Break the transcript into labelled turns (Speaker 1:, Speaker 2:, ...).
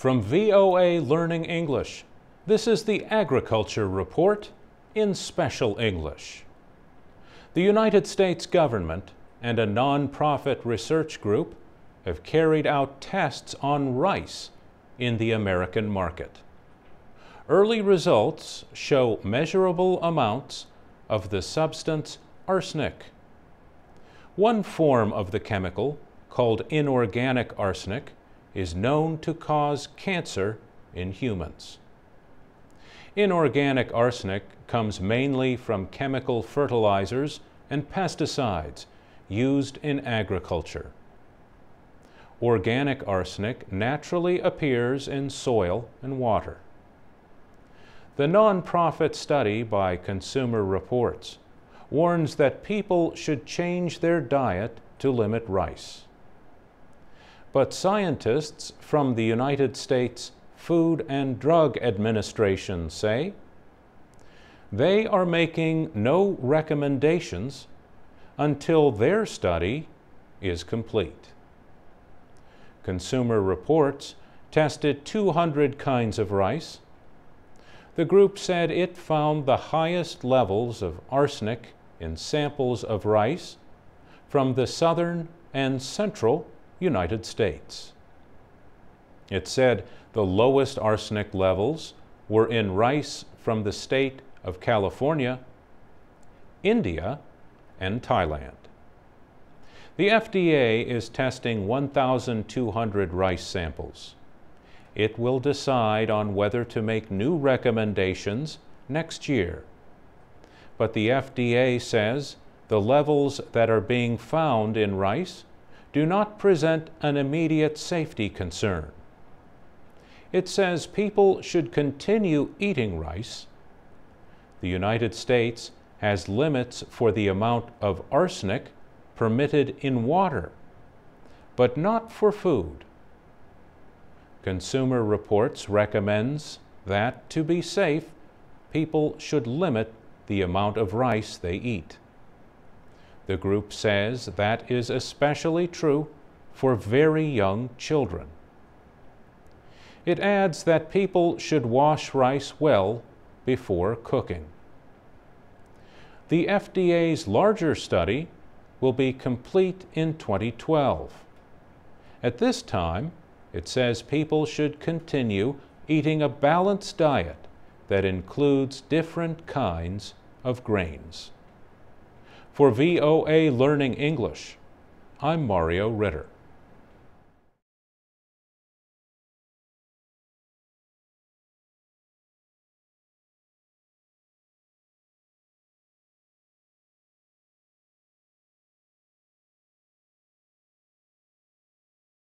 Speaker 1: From VOA Learning English, this is the Agriculture Report in Special English. The United States government and a nonprofit research group have carried out tests on rice in the American market. Early results show measurable amounts of the substance arsenic. One form of the chemical, called inorganic arsenic, is known to cause cancer in humans. Inorganic arsenic comes mainly from chemical fertilizers and pesticides used in agriculture. Organic arsenic naturally appears in soil and water. The nonprofit study by Consumer Reports warns that people should change their diet to limit rice. But scientists from the United States Food and Drug Administration say they are making no recommendations until their study is complete. Consumer Reports tested 200 kinds of rice. The group said it found the highest levels of arsenic in samples of rice from the southern and central United States. It said the lowest arsenic levels were in rice from the state of California, India, and Thailand. The FDA is testing 1,200 rice samples. It will decide on whether to make new recommendations next year. But the FDA says the levels that are being found in rice do not present an immediate safety concern. It says people should continue eating rice. The United States has limits for the amount of arsenic permitted in water, but not for food. Consumer Reports recommends that, to be safe, people should limit the amount of rice they eat. The group says that is especially true for very young children. It adds that people should wash rice well before cooking. The FDA's larger study will be complete in 2012. At this time, it says people should continue eating a balanced diet that includes different kinds of grains. For VOA Learning English, I'm Mario Ritter.